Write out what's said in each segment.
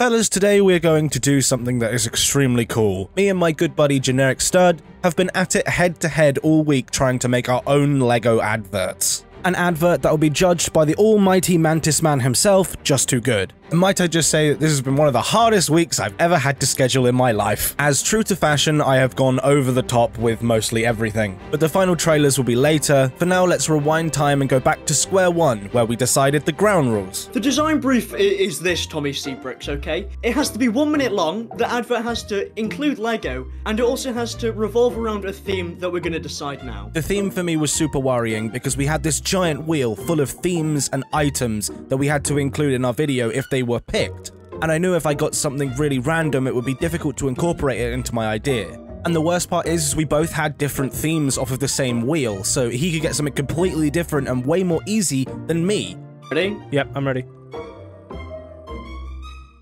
Fellas, today we're going to do something that is extremely cool. Me and my good buddy Generic Stud have been at it head to head all week trying to make our own LEGO adverts. An advert that will be judged by the almighty Mantis Man himself, Just2Good. Might I just say that this has been one of the hardest weeks I've ever had to schedule in my life. As true to fashion, I have gone over the top with mostly everything. But the final trailers will be later. For now, let's rewind time and go back to square one, where we decided the ground rules. The design brief is this, Tommy C Bricks, okay? It has to be one minute long, the advert has to include Lego, and it also has to revolve around a theme that we're gonna decide now. The theme for me was super worrying because we had this giant wheel full of themes and items that we had to include in our video if they were picked. And I knew if I got something really random, it would be difficult to incorporate it into my idea. And the worst part is, we both had different themes off of the same wheel, so he could get something completely different and way more easy than me. Ready? Yep, I'm ready.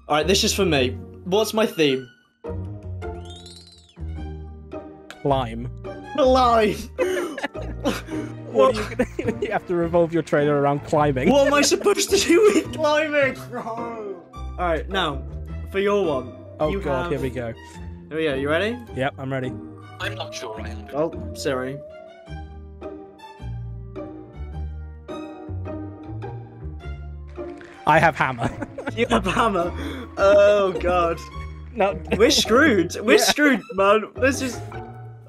Alright, this is for me. What's my theme? climb. Alive! What are you, gonna, you have to revolve your trailer around climbing. What am I supposed to do with climbing? Oh. Alright, now, for your one. Oh you god, have... here we go. Here we go, you ready? Yep, I'm ready. I'm not sure I am. Oh, Siri. I have hammer. You have a hammer. Oh god. no, We're screwed. We're Yeah. screwed, man. This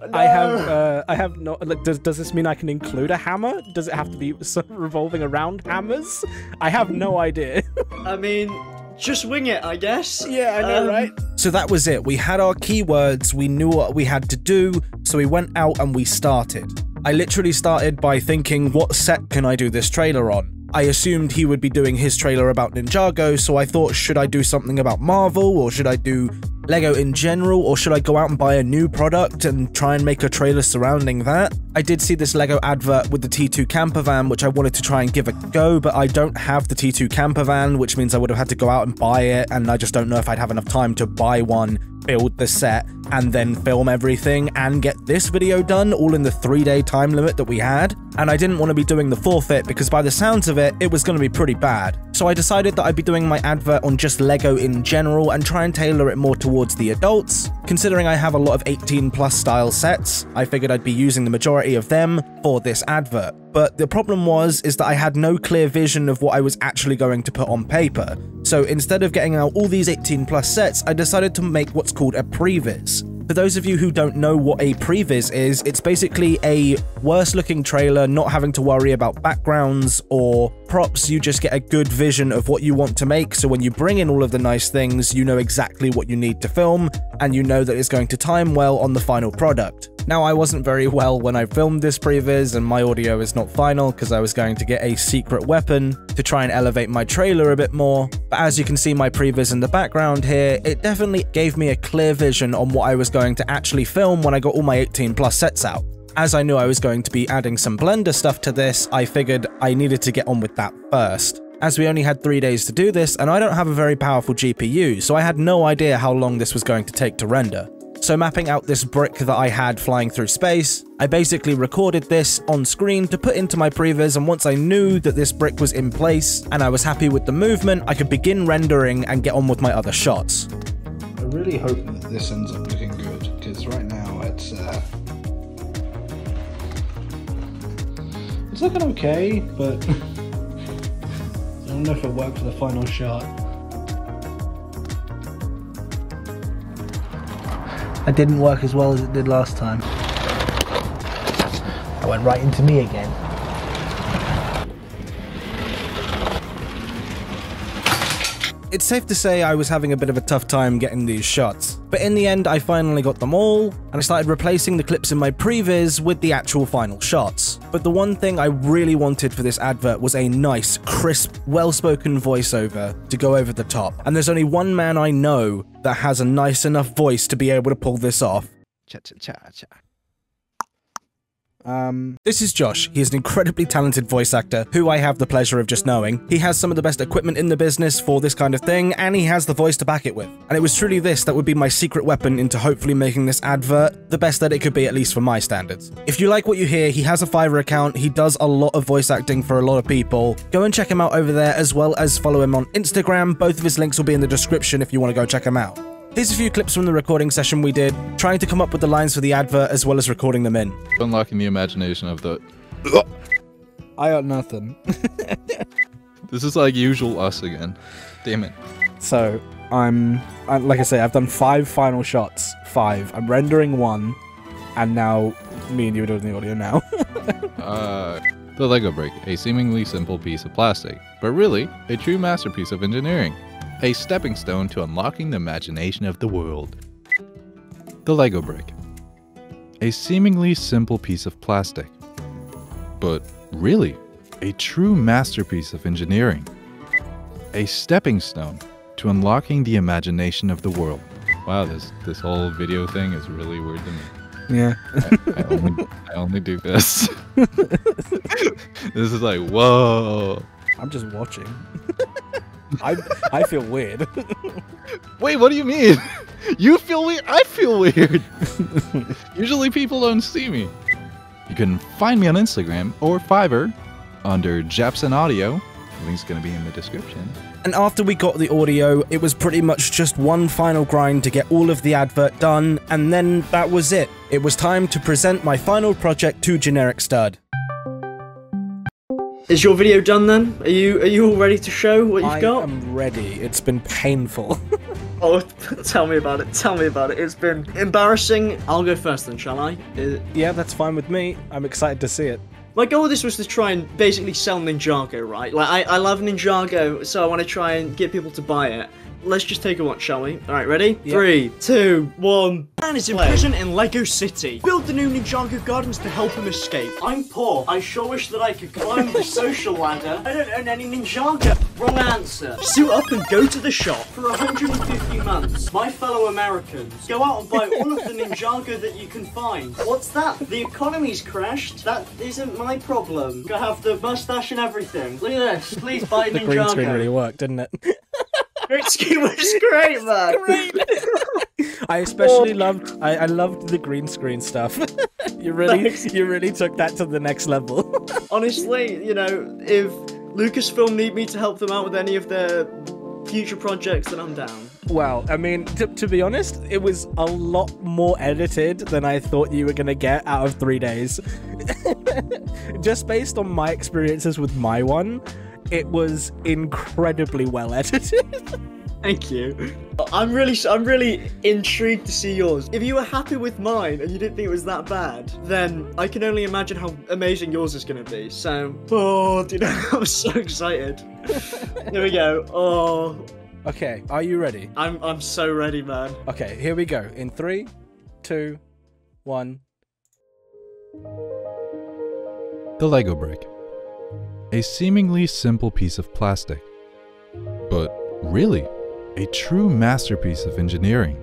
is. I have. No. Uh, I have no. Like, does does this mean I can include a hammer? Does it have to be revolving around hammers? I have no idea. I mean, just wing it, I guess. yeah, I know, Um, right? So that was it. We had our keywords, we knew what we had to do, so we went out and we started. I literally started by thinking, what set can I do this trailer on? I assumed he would be doing his trailer about Ninjago, so I thought, should I do something about Marvel, or should I do Lego in general, or should I go out and buy a new product and try and make a trailer surrounding that? I did see this Lego advert with the T2 camper van, which I wanted to try and give a go, but I don't have the T2 camper van, which means I would have had to go out and buy it, and I just don't know if I'd have enough time to buy one, build the set, and then film everything and get this video done all in the three day time limit that we had. And I didn't want to be doing the forfeit because by the sounds of it, it was going to be pretty bad. So I decided that I'd be doing my advert on just Lego in general and try and tailor it more towards the adults. Considering I have a lot of 18 plus style sets, I figured I'd be using the majority of them for this advert. But the problem was is that I had no clear vision of what I was actually going to put on paper. So instead of getting out all these 18 plus sets, I decided to make what's called a previs. For those of you who don't know what a previs is, it's basically a worse looking trailer, not having to worry about backgrounds or props. You just get a good vision of what you want to make. So when you bring in all of the nice things, you know exactly what you need to film and you know that it's going to time well on the final product. Now, I wasn't very well when I filmed this previs, and my audio is not final because I was going to get a secret weapon to try and elevate my trailer a bit more. But as you can see my previs in the background here, it definitely gave me a clear vision on what I was going to actually film when I got all my 18 plus sets out. As I knew I was going to be adding some Blender stuff to this, I figured I needed to get on with that first. As we only had three days to do this, and I don't have a very powerful GPU, so I had no idea how long this was going to take to render. So mapping out this brick that I had flying through space, I basically recorded this on screen to put into my previs and once I knew that this brick was in place and I was happy with the movement, I could begin rendering and get on with my other shots. I really hope that this ends up looking good because right now it's uh, it's looking okay, but I don't know if it worked for the final shot. That didn't work as well as it did last time. That went right into me again. It's safe to say I was having a bit of a tough time getting these shots, but in the end I finally got them all, and I started replacing the clips in my previs with the actual final shots. But the one thing I really wanted for this advert was a nice, crisp, well-spoken voiceover to go over the top, and there's only one man I know that has a nice enough voice to be able to pull this off. Cha cha cha cha. Um, This is Josh. He is an incredibly talented voice actor who I have the pleasure of just knowing. He has some of the best equipment in the business for this kind of thing, and he has the voice to back it with. And it was truly this that would be my secret weapon into hopefully making this advert the best that it could be, at least for my standards. If you like what you hear, he has a Fiverr account, he does a lot of voice acting for a lot of people. Go and check him out over there, as well as follow him on Instagram. Both of his links will be in the description if you want to go check him out. Here's a few clips from the recording session we did, trying to come up with the lines for the advert as well as recording them in. Unlocking the imagination of the. I got nothing. This is like usual us again. Damn it. So I'm, I, like I say, I've done five final shots. Five. I'm rendering one, and now me and you are doing the audio now. Uh, the Lego brick, a seemingly simple piece of plastic, but really a true masterpiece of engineering. A stepping stone to unlocking the imagination of the world. The Lego brick, a seemingly simple piece of plastic, but really a true masterpiece of engineering. A stepping stone to unlocking the imagination of the world. Wow, this this whole video thing is really weird to me. yeah. I, I only I only do this. this is like whoa. I'm just watching. I I feel weird. Wait, what do you mean? You feel weird? I feel weird. Usually people don't see me. You can find me on Instagram or Fiverr under Jappsen Audio. The link's gonna be in the description. And after we got the audio, it was pretty much just one final grind to get all of the advert done, and then that was it. It was time to present my final project to Generic Stud. Is your video done then? Are you are you all ready to show what you've got? I'm ready. It's been painful. Oh, tell me about it. Tell me about it. It's been embarrassing. I'll go first then, shall I? Uh, yeah, that's fine with me. I'm excited to see it. My goal with this was to try and basically sell Ninjago, right? Like, I, I love Ninjago, so I want to try and get people to buy it. Let's just take a watch, shall we? Alright, ready? Three, two, one. Man is in prison in Lego City. Build the new Ninjago gardens to help him escape. I'm poor. I sure wish that I could climb the social ladder. I don't own any Ninjago. Wrong answer. Suit up and go to the shop for 150 months. My fellow Americans, go out and buy all of the Ninjago that you can find. What's that? The economy's crashed. That isn't my problem. I have the mustache and everything. Look at this. Please buy The Ninjago. green screen really worked, didn't it? Green screen was great, man. I especially oh. loved. I, I loved the green screen stuff. you really, Thanks. you really took that to the next level. Honestly, you know, if Lucasfilm need me to help them out with any of their future projects, then I'm down. well, I mean, to, to be honest, it was a lot more edited than I thought you were gonna get out of three days. Just based on my experiences with my one, it was incredibly well edited. Thank you. I'm really, I'm really intrigued to see yours. If you were happy with mine and you didn't think it was that bad, then I can only imagine how amazing yours is going to be. So, oh, dude, I'm so excited. Here we go. Oh, okay, are you ready? I'm, I'm so ready, man. Okay, here we go. In three, two, one. The Lego brick. A seemingly simple piece of plastic, but really a true masterpiece of engineering.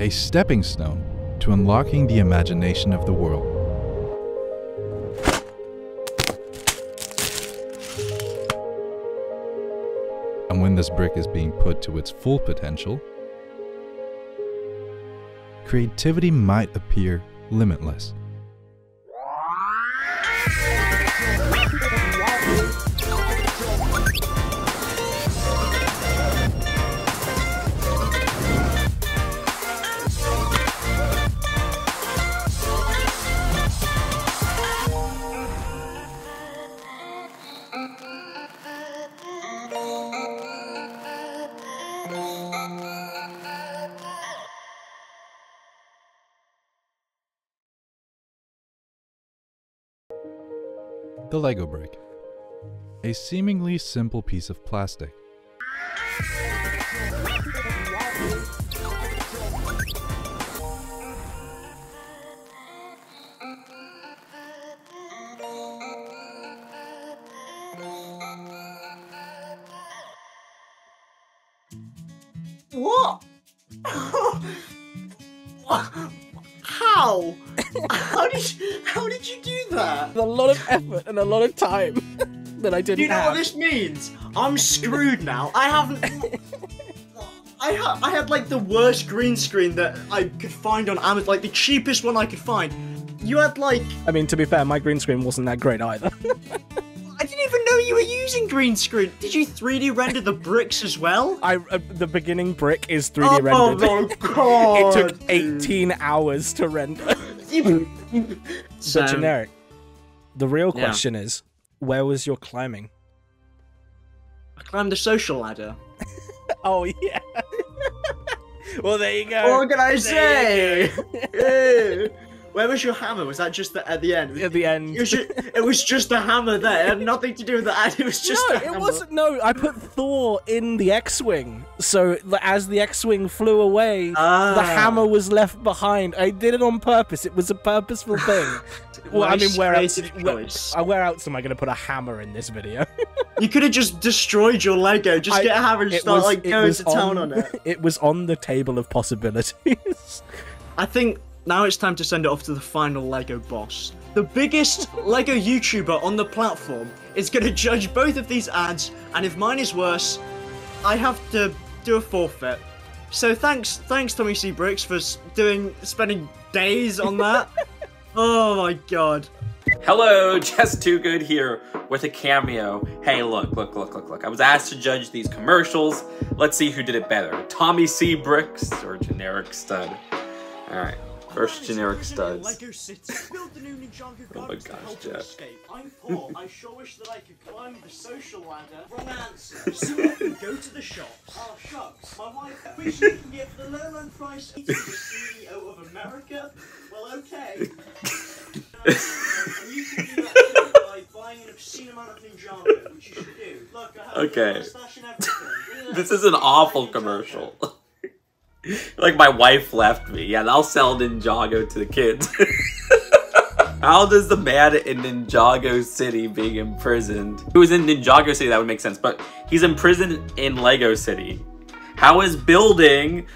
A stepping stone to unlocking the imagination of the world. And when this brick is being put to its full potential, creativity might appear limitless. The Lego brick. A seemingly simple piece of plastic. What? How? how did you, how did you do that? a lot of effort and a lot of time that I didn't you know have. what this means? I'm screwed now. I haven't. I, ha- I had like the worst green screen that I could find on Amazon, like the cheapest one I could find. You had like I mean, to be fair, my green screen wasn't that great either. you were using green screen. Did you 3D render the bricks as well? I uh, the beginning brick is 3D Oh rendered. my god! it took 18 hours to render. So, but generic. The real Yeah. question is, where was your climbing? I climbed the social ladder. Oh yeah. well, there you go. What can I There say? Where was your hammer? Was that just the, at the end? At the end. It was, ju- it was just a hammer there. It had nothing to do with the ad. It was just no, a hammer. it wasn't. No, I put Thor in the X-wing, so as the X-wing flew away, the Ah. hammer was left behind. I did it on purpose. It was a purposeful thing. well, I mean, where else? Where, uh, where else am I going to put a hammer in this video? You could have just destroyed your Lego. Just I- get a hammer and start was- like going to town on it. It was on the table of possibilities. I think now it's time to send it off to the final Lego boss. The biggest Lego YouTuber on the platform is going to judge both of these ads, and if mine is worse, I have to do a forfeit. So thanks, thanks Tommy C Bricks for doing spending days on that. oh my god. Hello, Just2Good here with a cameo. Hey, look, look, look, look, look. I was asked to judge these commercials. Let's see who did it better Tommy C. Bricks or Generic Stud. Alright, first Generic Studs. Lego City. Build the new Ninjago Oh my gardens to gosh, Jack. I'm poor. I sure wish that I could climb the social ladder. Wrong answer. So I can go to the shops. Oh, shops. My wife wishes you can get the lowland price to the CEO of America. Well, okay. and you can do that by buying an obscene amount of Ninjago, which you should do. Look, I have Okay. a stash and everything. This is an awful commercial. like my wife left me. Yeah, I'll sell Ninjago to the kids. How does the man in Ninjago City being imprisoned? He was in Ninjago City, that would make sense, but he's imprisoned in Lego City. How is building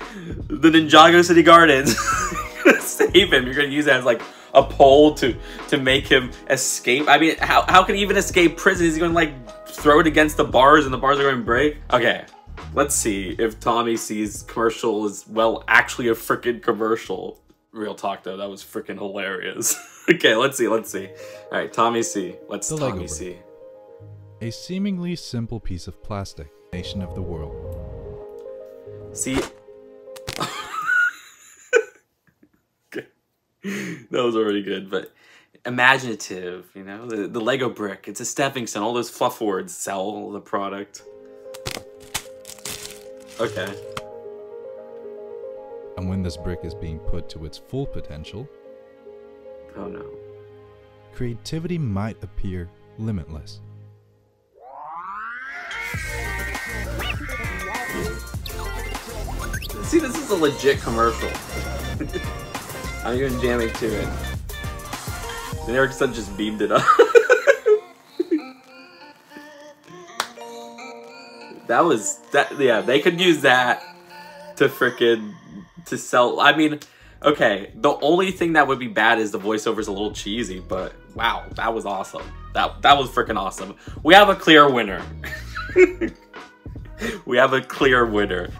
the Ninjago City Gardens save him? You're gonna use that as like a pole to to make him escape. I mean, how how can he even escape prison? Is he gonna like throw it against the bars and the bars are going to break? Okay, let's see if Tommy C's commercial is well actually a freaking commercial. Real talk though, that was freaking hilarious. okay, let's see, let's see. All right, Tommy C. Let's The Tommy. C. A seemingly simple piece of plastic, nation of the world. See. Okay. that was already good, but imaginative, you know, the, the Lego brick. It's a stepping stone. All those fluff words sell the product. Okay. And when this brick is being put to its full potential, Oh no. creativity might appear limitless. See, this is a legit commercial. I'm even jamming to it. And Eric Sun just beamed it up. that was that. Yeah, they could use that to frickin' to sell. I mean, okay. The only thing that would be bad is the voiceover's a little cheesy, but wow, that was awesome. That that was freaking awesome. We have a clear winner. we have a clear winner.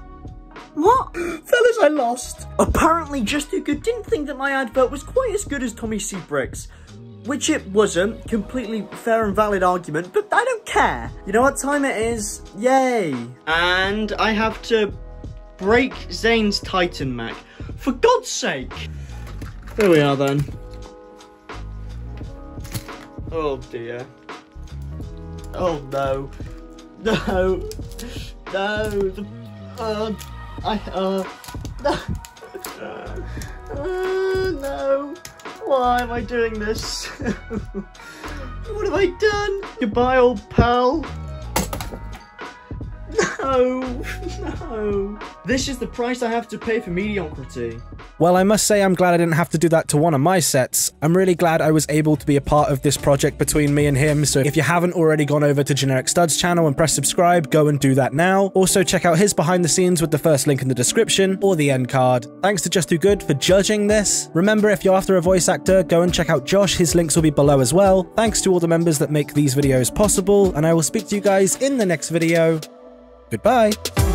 What? Fellas, I lost. Apparently, Just2Good didn't think that my advert was quite as good as Tommy C. Bricks. Which it wasn't. Completely fair and valid argument, but I don't care. You know what time it is? Yay. And I have to break Zane's Titan Mech. For God's sake. There we are then. Oh dear. Oh no. No. No. Uh, I, uh, no. Uh, no. Why am I doing this? what have I done? Goodbye, old pal. No. No. This is the price I have to pay for mediocrity. Well, I must say I'm glad I didn't have to do that to one of my sets. I'm really glad I was able to be a part of this project between me and him, so if you haven't already gone over to Generic Studs channel and press subscribe, go and do that now. Also check out his behind the scenes with the first link in the description, or the end card. Thanks to Just2Good for judging this. Remember, if you're after a voice actor, go and check out Josh, his links will be below as well. Thanks to all the members that make these videos possible, and I will speak to you guys in the next video. Goodbye.